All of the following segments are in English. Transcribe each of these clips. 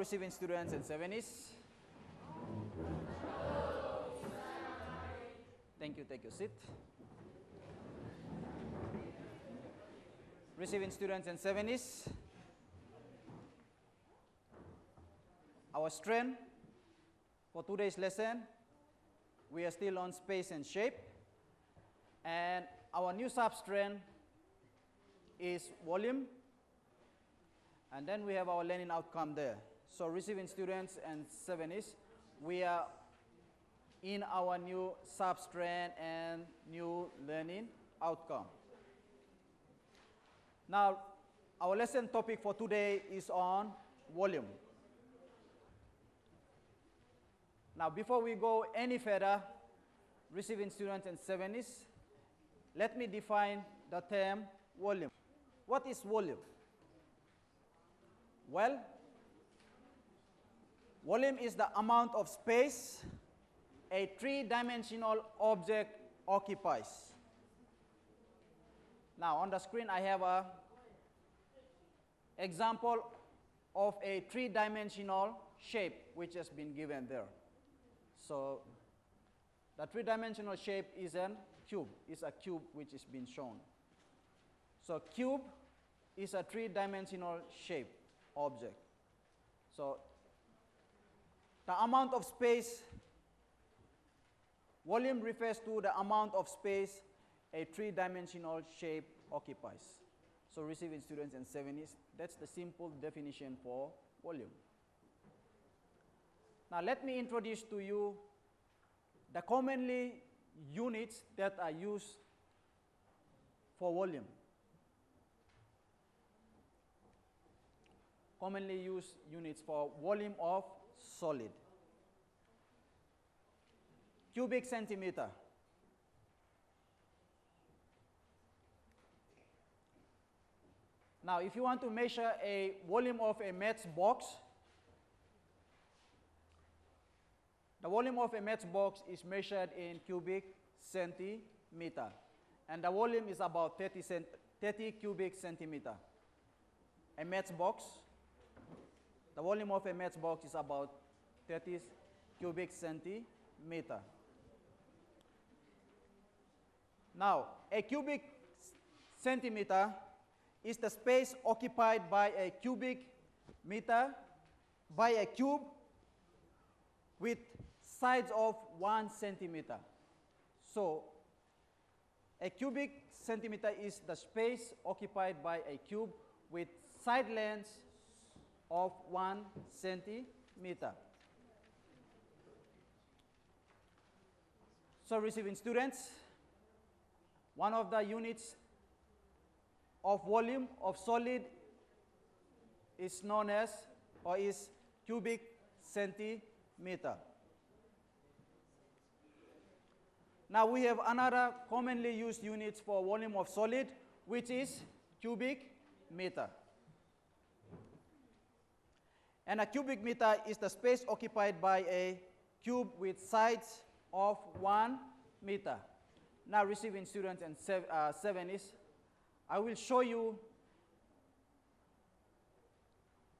receiving students and sevenis. Thank you, take your seat. Receiving students and sevenis. Our strength for today's lesson, we are still on space and shape. And our new substrand is volume. And then we have our learning outcome there. So receiving students and sevenis, we are in our new substrand and new learning outcome. Now, our lesson topic for today is on volume. Now, before we go any further, receiving students and sevenis, let me define the term volume. What is volume? Well, volume is the amount of space a three-dimensional object occupies. Now on the screen I have a example of a three-dimensional shape which has been given there. So the three-dimensional shape is a cube, is a cube which is being shown. So cube is a three-dimensional shape object. So the amount of space, volume refers to the amount of space a three-dimensional shape occupies. So receiving students and sevenis, that's the simple definition for volume. Now let me introduce to you the commonly units that are used for volume. Commonly used units for volume of solid. Cubic centimeter. Now, if you want to measure a volume of a matchbox, the volume of a matchbox is measured in cubic centimeter. And the volume is about 30, cent 30 cubic centimeter. A matchbox, the volume of a matchbox is about 30 cubic centimeter. Now, a cubic centimeter is the space occupied by a cubic meter by a cube with sides of one centimeter. So, a cubic centimeter is the space occupied by a cube with side lengths of one centimeter. So receiving students, one of the units of volume of solid is known as or is cubic centimeter. Now we have another commonly used unit for volume of solid which is cubic meter. And a cubic meter is the space occupied by a cube with sides of one meter. Now receiving students and sev uh, sevenis, I will show you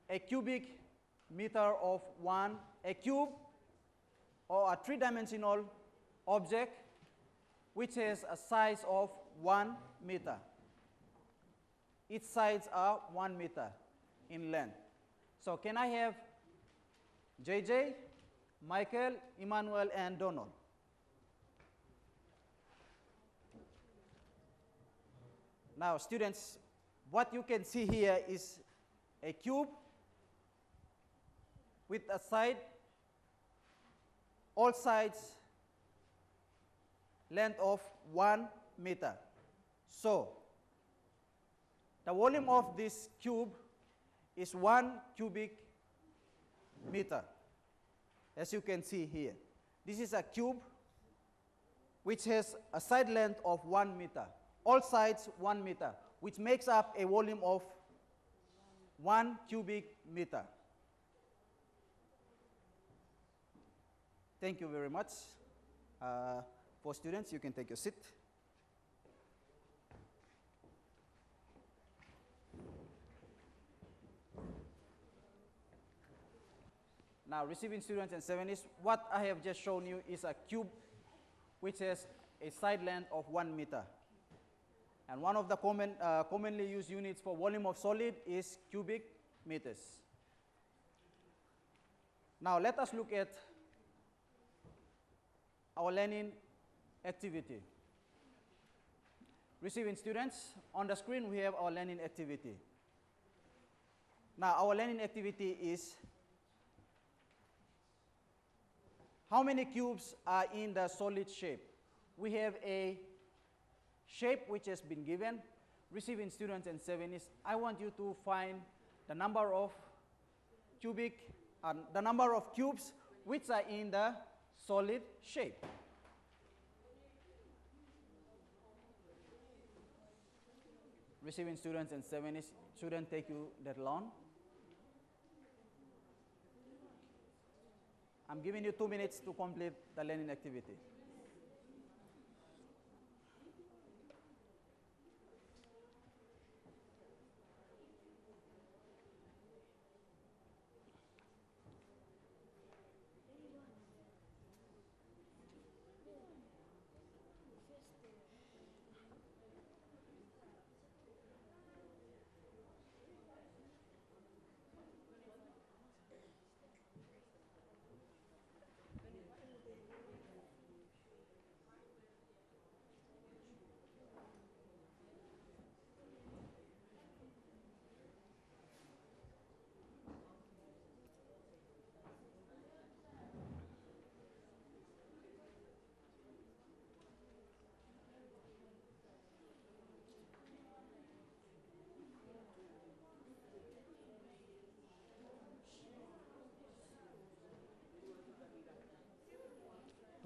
a cubic meter of one, a cube or a three-dimensional object which has a size of one meter. Its sides are one meter in length. So can I have JJ, Michael, Emmanuel, and Donald? Now, students, what you can see here is a cube with a side, all sides length of 1 meter. So, the volume of this cube is 1 cubic meter, as you can see here. This is a cube which has a side length of 1 meter, all sides 1 meter, which makes up a volume of 1 cubic meter. Thank you very much. Uh, for students, you can take your seat. Now, receiving students and 70s, what I have just shown you is a cube which has a side length of one meter. And one of the common, uh, commonly used units for volume of solid is cubic meters. Now, let us look at our learning activity. Receiving students, on the screen we have our learning activity. Now, our learning activity is how many cubes are in the solid shape? We have a shape which has been given. Receiving students and seven is, I want you to find the number of cubic, uh, the number of cubes which are in the solid shape. Receiving students and seven is, shouldn't take you that long. I'm giving you two minutes to complete the learning activity.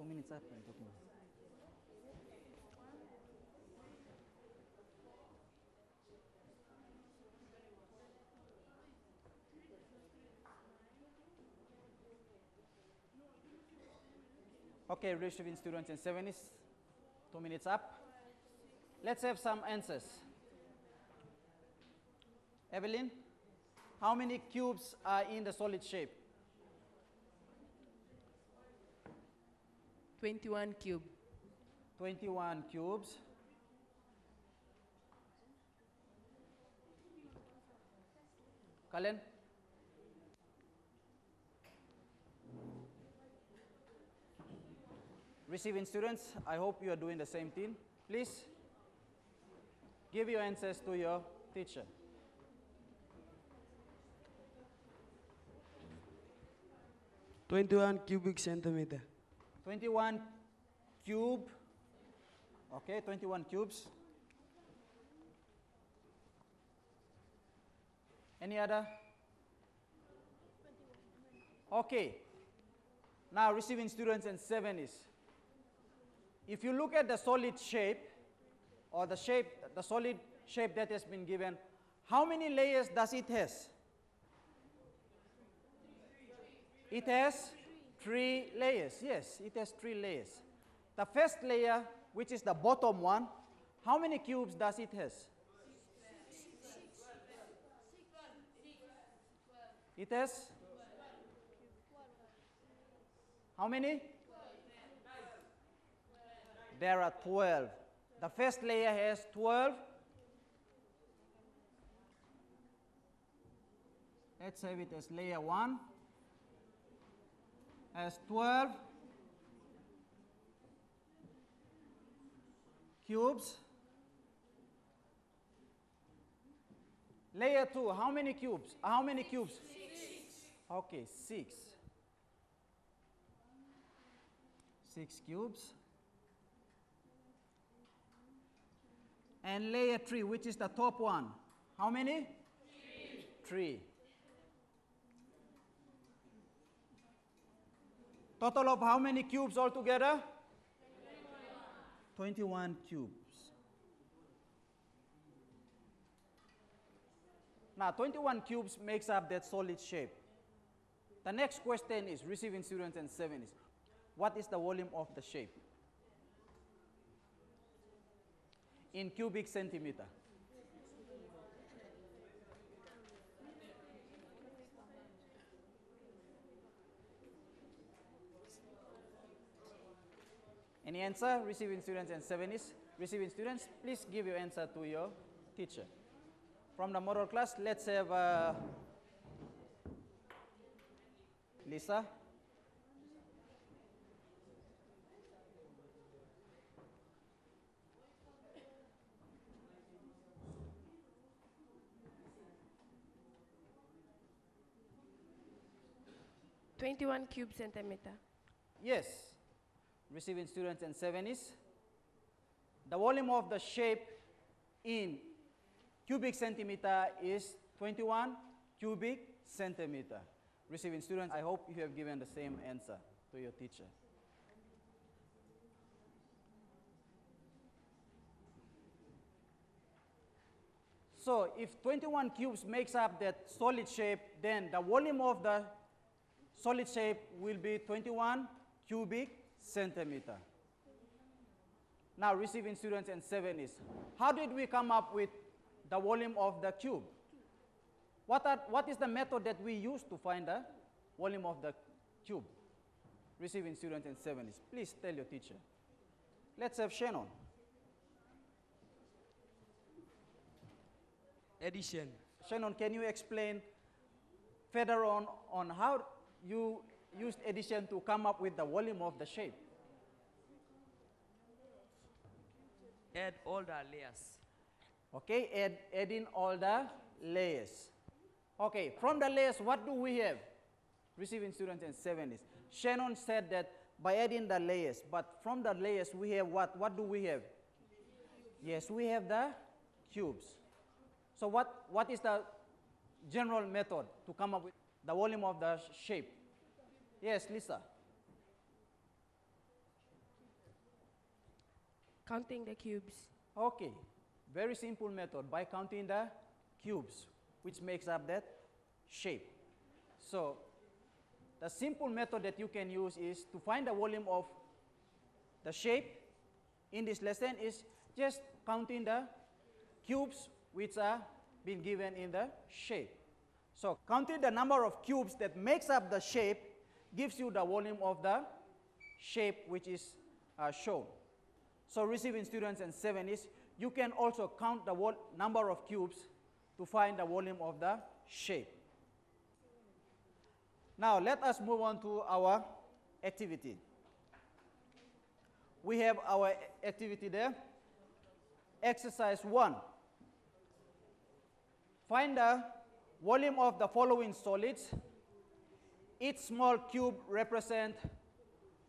Two minutes up and talking. Okay, receiving students and seven is two minutes up. Let's have some answers. Evelyn, how many cubes are in the solid shape? 21 cube. 21 cubes. Kalen? Receiving students, I hope you are doing the same thing. Please give your answers to your teacher. Twenty-one cubic centimeter. 21 cube. Okay, 21 cubes. Any other? Okay. Now receiving students and seven is. If you look at the solid shape or the shape, the solid shape that has been given, how many layers does it has? It has three layers. Yes, it has three layers. The first layer, which is the bottom one, how many cubes does it has? It has how many? There are 12. The first layer has 12. Let's have it as layer 1 has 12 cubes. Layer 2, how many cubes? How many cubes? Six. Okay, 6. 6 cubes. And layer 3, which is the top one, how many? 3. 3. Total of how many cubes altogether? 21 cubes. Now, 21 cubes makes up that solid shape. The next question is receiving students and seven is what is the volume of the shape? In cubic centimeter. Any answer? Receiving students and seven is receiving students. Please give your answer to your teacher. From the model class, let's have uh, Lisa. Twenty-one cube centimeter. Yes, receiving students and seven is the volume of the shape in cubic centimeter is 21 cubic centimeter. Receiving students, I hope you have given the same answer to your teacher. So if 21 cubes makes up that solid shape, then the volume of the solid shape will be 21 cubic centimeter. Now receiving students and seven is, how did we come up with the volume of the cube? What, are, what is the method that we use to find the volume of the cube? Receiving students and seven is, please tell your teacher. Let's have Shannon. Addition. Shannon, can you explain further on on how you used addition to come up with the volume of the shape? Add all the layers. Okay, add, add in all the layers. Okay, from the layers, what do we have? Receiving students and seven is. Shannon said that by adding the layers, but from the layers we have what? What do we have? Yes, we have the cubes. So what, what is the general method to come up with the volume of the shape? Yes, Lisa. Counting the cubes. Okay, very simple method by counting the cubes, which makes up that shape. So, the simple method that you can use is to find the volume of the shape in this lesson is just counting the cubes which are being given in the shape. So, counting the number of cubes that makes up the shape gives you the volume of the shape which is uh, shown. So receiving students and seven is you can also count the number of cubes to find the volume of the shape. Now let us move on to our activity. We have our activity there. Exercise 1. Find the volume of the following solids. Each small cube represents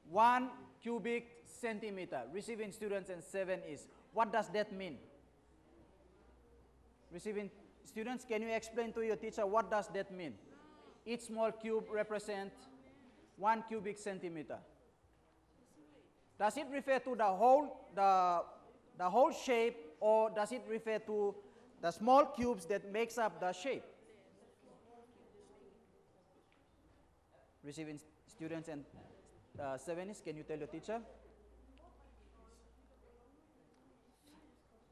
one cubic centimeter. Receiving students and seven is. What does that mean? Receiving students, can you explain to your teacher what does that mean? Each small cube represents one cubic centimeter. Does it refer to the whole the, the whole shape or does it refer to the small cubes that makes up the shape? Receiving students and uh, seven is, can you tell your teacher?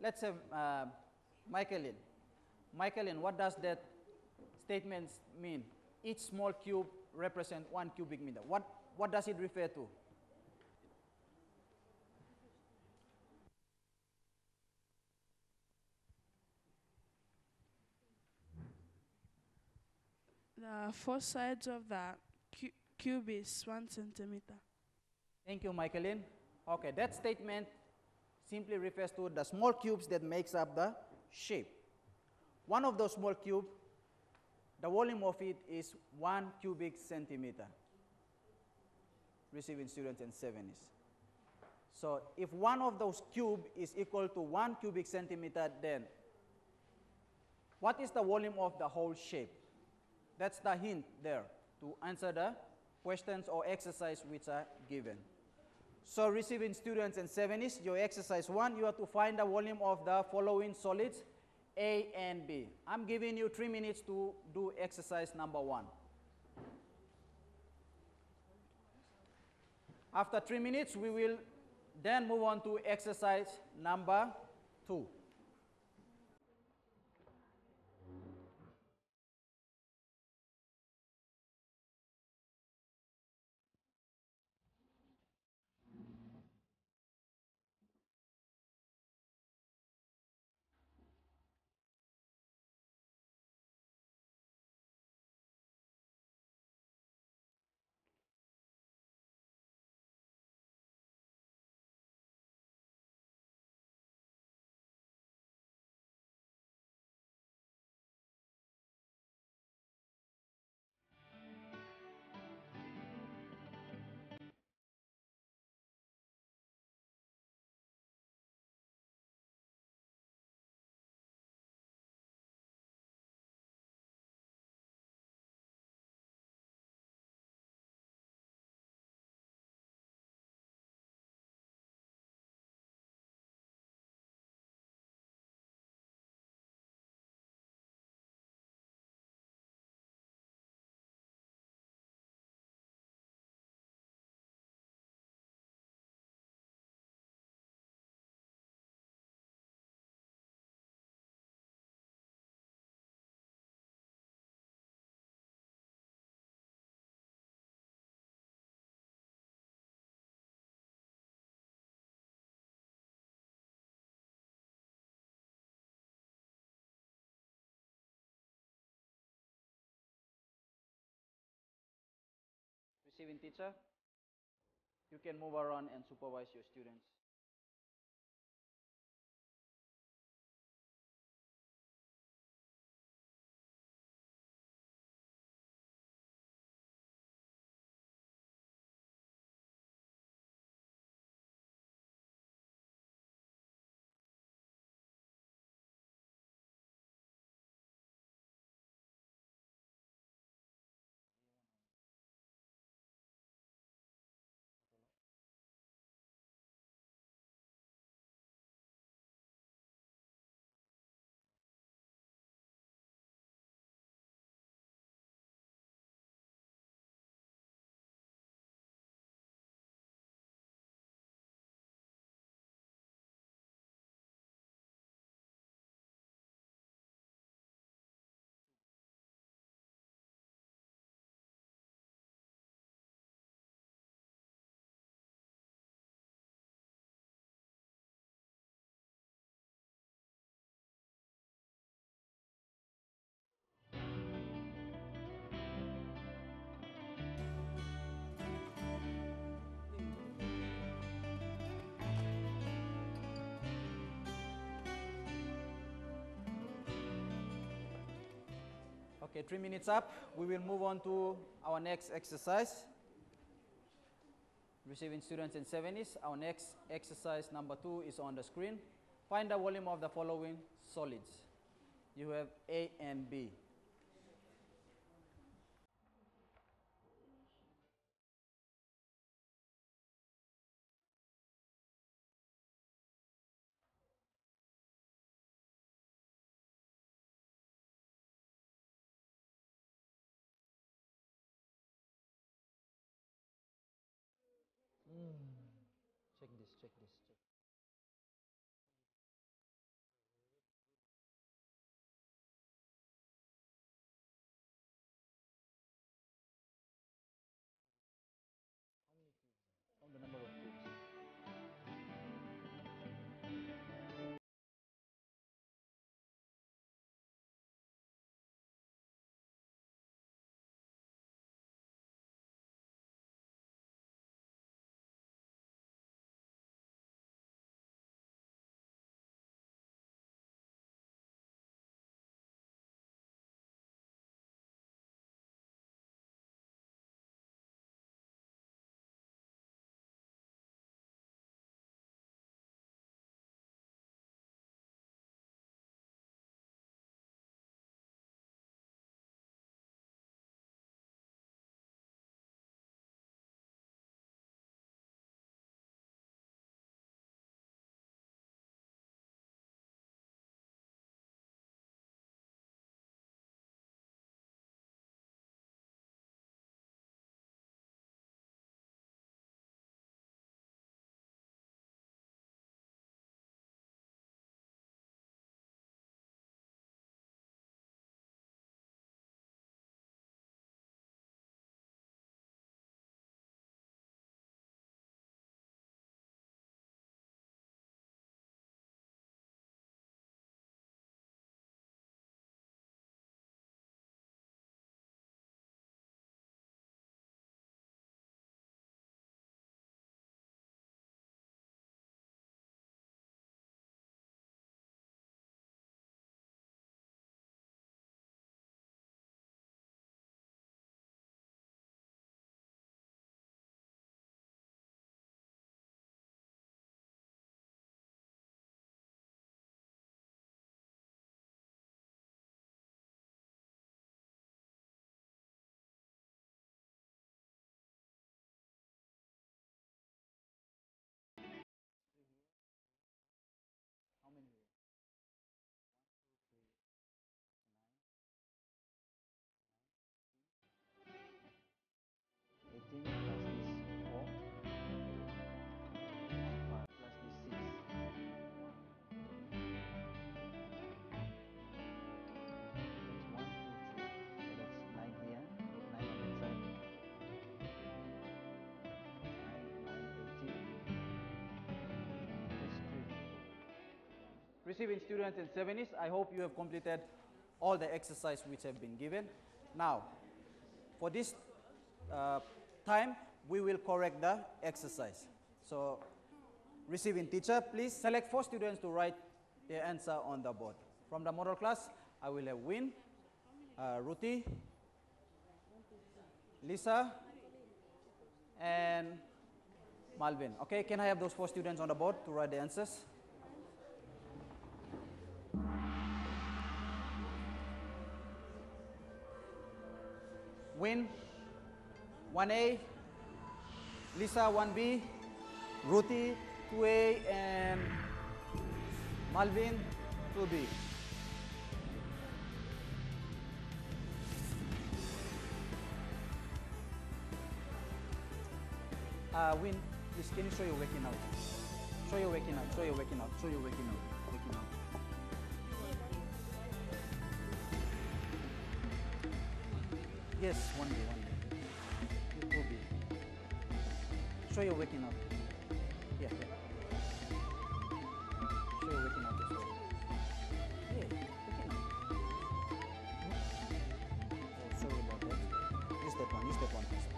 Let's have uh, Michaelin. Michaelin, what does that statement mean? Each small cube represents one cubic meter. What, what does it refer to? The four sides of the cu- cube is one centimeter. Thank you, Michaelin. Okay, that statement simply refers to the small cubes that makes up the shape. One of those small cube, the volume of it is one cubic centimeter. Receiving students and seven is. So if one of those cube is equal to one cubic centimeter, then what is the volume of the whole shape? That's the hint there to answer the questions or exercise which are given. So receiving students and seven is your exercise one, you have to find the volume of the following solids A and B. I'm giving you three minutes to do exercise number one. After three minutes, we will then move on to exercise number two. Receiving teacher, you can move around and supervise your students. Okay, three minutes up. We will move on to our next exercise. Receiving students in 70s. Our next exercise number two is on the screen. Find the volume of the following solids. You have A and B. Receiving students in 70s, I hope you have completed all the exercise which have been given. Now, for this uh, time, we will correct the exercise. So, receiving teacher, please select four students to write their answer on the board. From the model class, I will have Win, uh, Ruthie, Lisa, and Malvin. Okay, can I have those four students on the board to write the answers? Win, 1A, Lisa, 1B, Ruthie, 2A, and Malvin, 2B. Uh, Win, please can you show your waking out? Show your waking out, show your waking out, show your waking out. Yes, one day, one day. You will be. Show your waking up. Yeah, yeah. Show your waking up as well. Yeah, waking up. Hmm? Oh, sorry about that. Use that one, use that one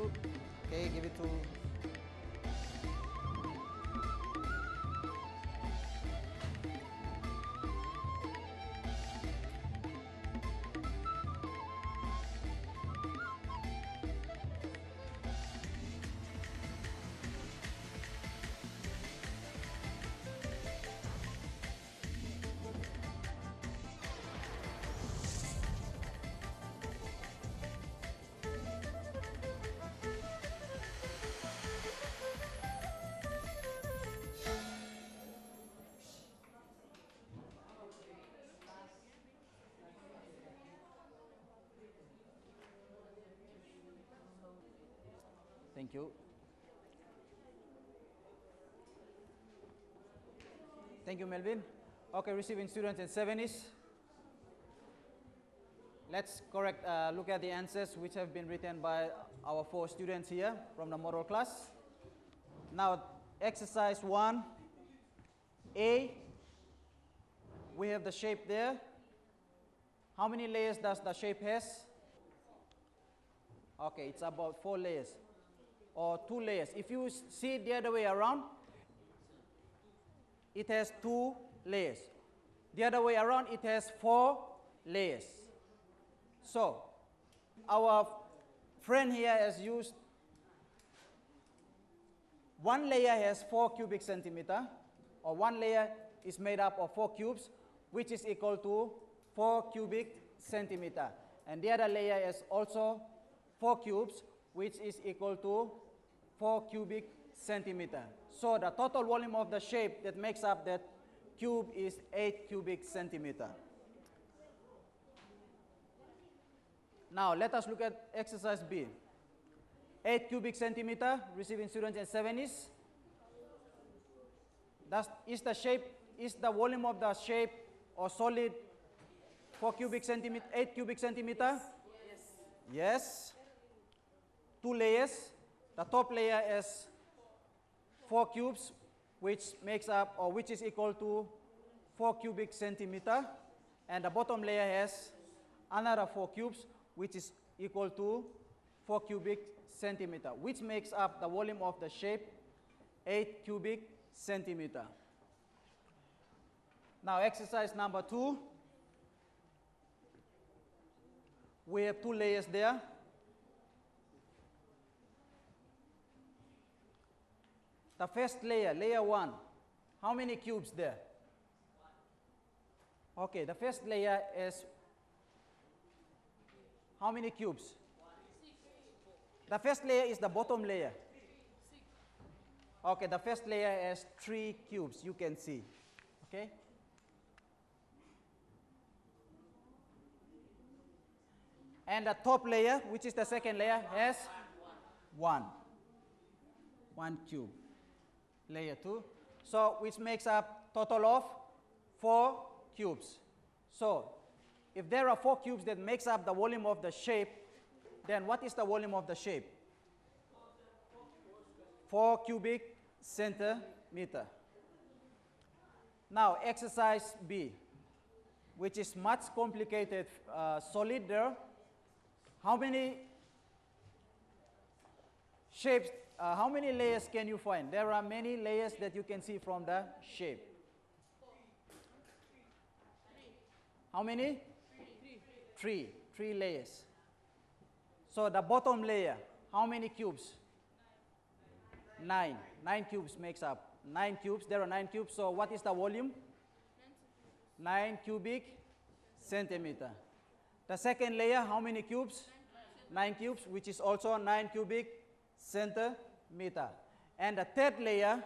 You. Okay, give it to Thank you. Thank you, Melvin. Okay, receiving students in 70s. Let's correct, uh, look at the answers which have been written by our four students here from the model class. Now, exercise one, A, we have the shape there. How many layers does the shape has? Okay, it's about four layers or two layers. If you see it the other way around, it has two layers. The other way around, it has four layers. So, our friend here has used one layer has four cubic centimeter, or one layer is made up of four cubes, which is equal to four cubic centimeter. And the other layer is also four cubes, which is equal to four cubic centimeter. So the total volume of the shape that makes up that cube is eight cubic centimeter. Now let us look at exercise B. 8 cubic centimeter, receiving students in 70s. That's, is the shape, is the volume of the shape or solid 4 cubic centimeter, 8 cubic centimeter? Yes. Yes. Two layers. The top layer is 4 cubes, which makes up or which is equal to 4 cubic centimeter. And the bottom layer has another 4 cubes, which is equal to 4 cubic centimeter, which makes up the volume of the shape 8 cubic centimeter. Now, exercise number two. We have two layers there. The first layer, layer one, how many cubes there? Okay, the first layer is how many cubes? The first layer is the bottom layer. Okay, the first layer has three cubes, you can see. Okay? And the top layer, which is the second layer, has one. One cube. Layer two. So, which makes up total of four cubes. So, if there are four cubes that makes up the volume of the shape, then what is the volume of the shape? 4 cubic centimeter. Now, exercise B, which is much complicated, uh, solid there. How many shapes, uh, how many layers can you find? There are many layers that you can see from the shape. How many? Three. Three layers. So the bottom layer, how many cubes? Nine. Nine cubes makes up. Nine cubes. There are nine cubes. So what is the volume? Nine cubic centimeter. The second layer, how many cubes? Nine cubes, which is also nine cubic centimeter. And the third layer,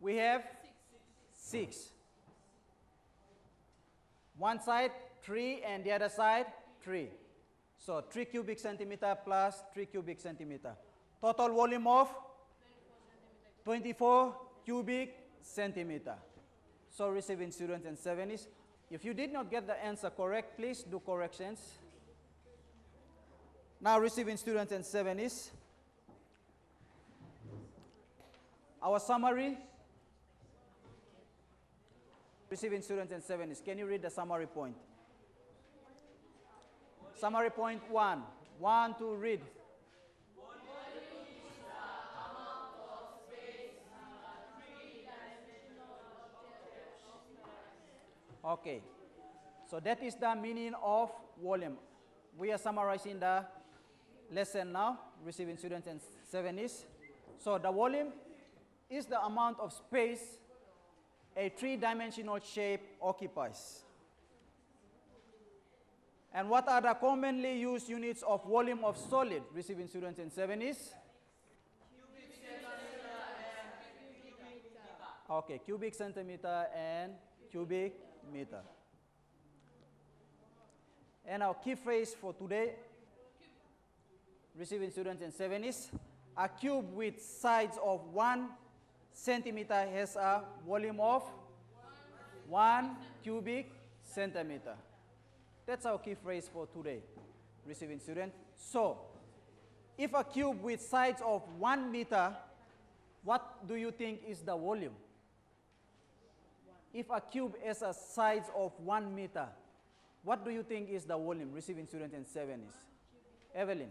we have six. One side, three, and the other side, 3. So 3 cubic centimeter plus 3 cubic centimeter. Total volume of 24 cubic centimeter. So receiving students and 7 is, if you did not get the answer correct, please do corrections. Now receiving students and 7 is, our summary, receiving students and 7 is, can you read the summary point? Summary point one. One to read. Okay. So that is the meaning of volume. We are summarizing the lesson now, receiving students and seven is. So the volume is the amount of space a three-dimensional shape occupies. And what are the commonly used units of volume of solid receiving students in 7 is? Okay, cubic centimeter and cubic meter. And our key phrase for today, receiving students in 7 is, a cube with sides of 1 centimeter has a volume of 1 cubic centimeter. That's our key phrase for today, receiving student. So, if a cube with sides of 1 meter, what do you think is the volume? If a cube has a size of 1 meter, what do you think is the volume, receiving student and 7 is? Evelyn,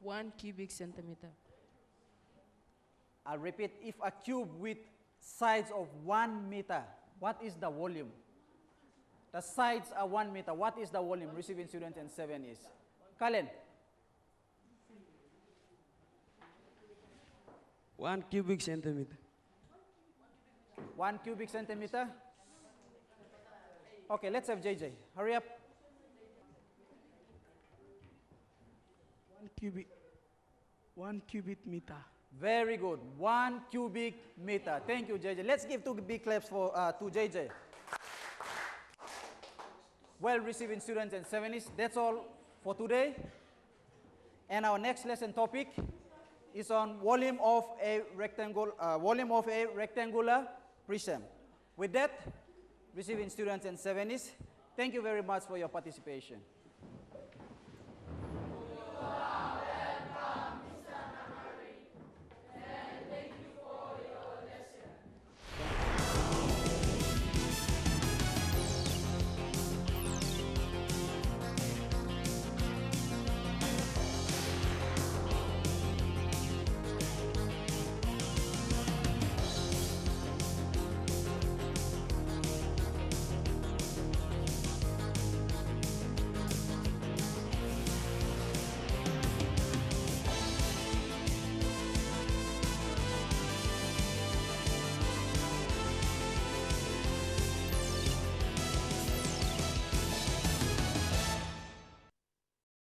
One cubic centimeter. I repeat, if a cube with sides of 1 meter, what is the volume? The sides are 1 meter. What is the volume? Receiving student and 7 is. Kalen, One cubic centimeter. 1 cubic centimeter. Okay, let's have JJ. Hurry up. Cubic, one cubic meter. Very good. 1 cubic meter. Thank you, JJ. Let's give two big claps for, uh, to JJ. Well, receiving students and 70s, that's all for today. And our next lesson topic is on volume of a rectangle, uh, volume of a rectangular prism. With that, receiving students and 70s, thank you very much for your participation.